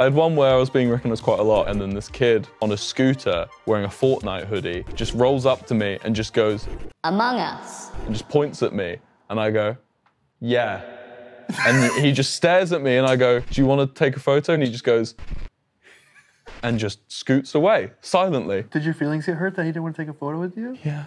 I had one where I was being recognised quite a lot, and then this kid on a scooter wearing a Fortnite hoodie just rolls up to me and just goes, Among Us. and just points at me, and I go, yeah. And he just stares at me, and I go, do you want to take a photo? And he just goes, and just scoots away silently. Did your feelings get hurt that he didn't want to take a photo with you? Yeah.